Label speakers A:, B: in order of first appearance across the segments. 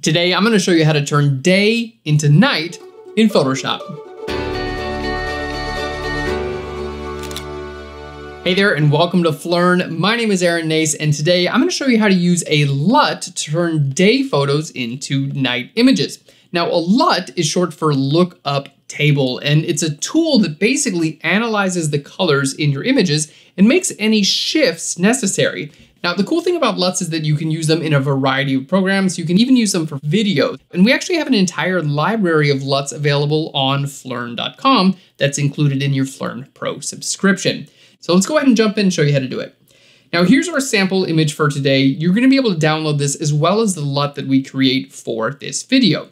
A: Today, I'm gonna show you how to turn day into night in Photoshop. Hey there and welcome to Phlearn. My name is Aaron Nace and today I'm gonna show you how to use a LUT to turn day photos into night images. Now a LUT is short for lookup table and it's a tool that basically analyzes the colors in your images and makes any shifts necessary. Now, the cool thing about LUTs is that you can use them in a variety of programs. You can even use them for videos. And we actually have an entire library of LUTs available on phlearn.com that's included in your Phlearn Pro subscription. So let's go ahead and jump in and show you how to do it. Now, here's our sample image for today. You're gonna be able to download this as well as the LUT that we create for this video.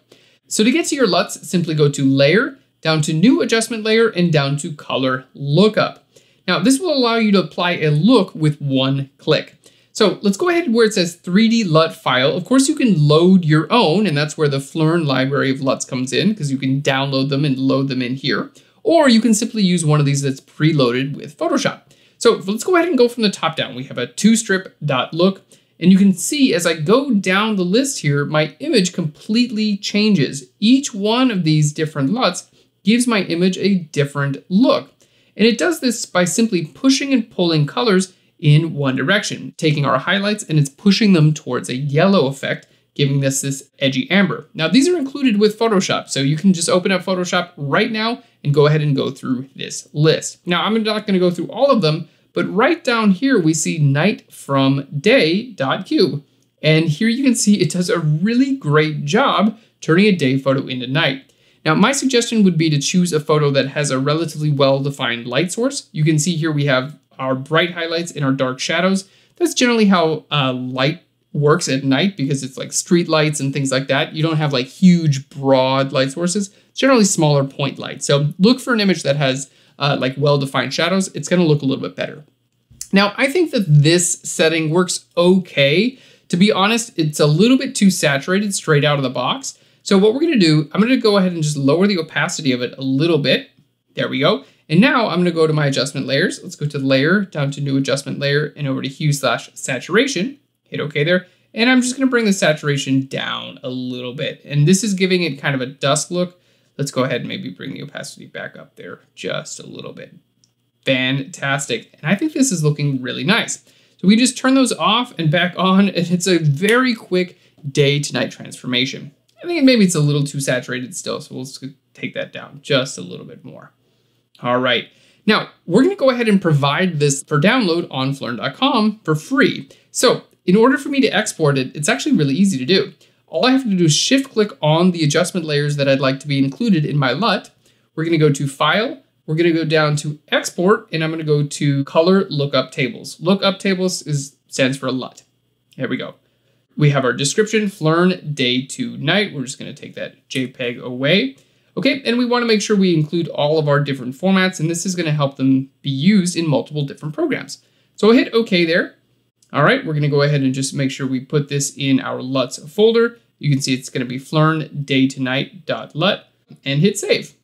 A: So to get to your LUTs, simply go to Layer, down to New Adjustment Layer, and down to Color Lookup. Now, this will allow you to apply a look with one click. So let's go ahead where it says 3D LUT file. Of course, you can load your own, and that's where the Phlearn library of LUTs comes in, because you can download them and load them in here. Or you can simply use one of these that's preloaded with Photoshop. So let's go ahead and go from the top down. We have a two strip look, and you can see as I go down the list here, my image completely changes. Each one of these different LUTs gives my image a different look. And it does this by simply pushing and pulling colors in one direction, taking our highlights and it's pushing them towards a yellow effect, giving us this edgy amber. Now these are included with Photoshop, so you can just open up Photoshop right now and go ahead and go through this list. Now I'm not gonna go through all of them, but right down here we see night from day.cube. And here you can see it does a really great job turning a day photo into night. Now, my suggestion would be to choose a photo that has a relatively well-defined light source. You can see here we have our bright highlights and our dark shadows. That's generally how uh, light works at night because it's like street lights and things like that. You don't have like huge broad light sources. It's generally smaller point light. So look for an image that has uh, like well-defined shadows. It's gonna look a little bit better. Now, I think that this setting works okay. To be honest, it's a little bit too saturated straight out of the box. So what we're gonna do, I'm gonna go ahead and just lower the opacity of it a little bit. There we go. And now I'm gonna go to my adjustment layers. Let's go to layer, down to new adjustment layer and over to hue slash saturation. Hit okay there. And I'm just gonna bring the saturation down a little bit. And this is giving it kind of a dusk look. Let's go ahead and maybe bring the opacity back up there just a little bit. Fantastic. And I think this is looking really nice. So we just turn those off and back on and it's a very quick day to night transformation. I think maybe it's a little too saturated still, so we'll take that down just a little bit more. All right. Now, we're going to go ahead and provide this for download on phlearn.com for free. So in order for me to export it, it's actually really easy to do. All I have to do is shift click on the adjustment layers that I'd like to be included in my LUT. We're going to go to File, we're going to go down to Export, and I'm going to go to Color Lookup Tables. Lookup Tables is stands for LUT. There we go. We have our description, Phlearn day to night. We're just going to take that JPEG away. Okay, and we want to make sure we include all of our different formats, and this is going to help them be used in multiple different programs. So I'll hit OK there. All right, we're going to go ahead and just make sure we put this in our LUTs folder. You can see it's going to be phlearn day to and hit save.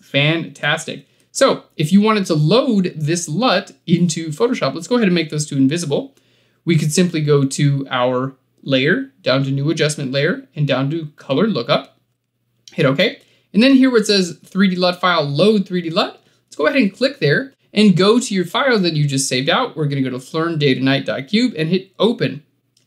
A: Fantastic. So if you wanted to load this LUT into Photoshop, let's go ahead and make those two invisible. We could simply go to our layer, down to new adjustment layer, and down to color lookup. Hit OK. And then here where it says 3D LUT file, load 3D LUT, let's go ahead and click there and go to your file that you just saved out. We're gonna go to phlearn and hit open.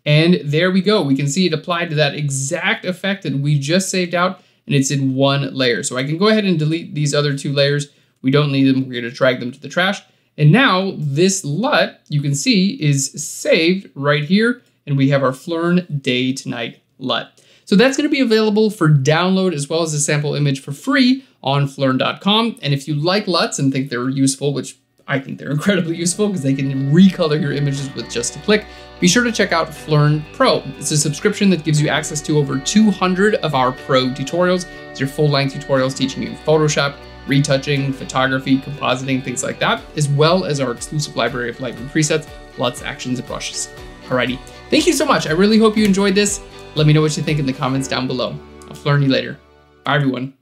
A: And there we go. We can see it applied to that exact effect that we just saved out and it's in one layer. So I can go ahead and delete these other two layers. We don't need them. We're gonna drag them to the trash. And now this LUT, you can see, is saved right here. And we have our Phlearn day to night LUT. So that's going to be available for download as well as a sample image for free on phlearn.com. And if you like LUTs and think they're useful, which I think they're incredibly useful because they can recolor your images with just a click. Be sure to check out Phlearn Pro. It's a subscription that gives you access to over 200 of our pro tutorials. These your full-length tutorials teaching you Photoshop, retouching, photography, compositing, things like that, as well as our exclusive library of Lightroom presets, LUTs, actions, and brushes. Alrighty, thank you so much. I really hope you enjoyed this. Let me know what you think in the comments down below. I'll learn you later. Bye, everyone.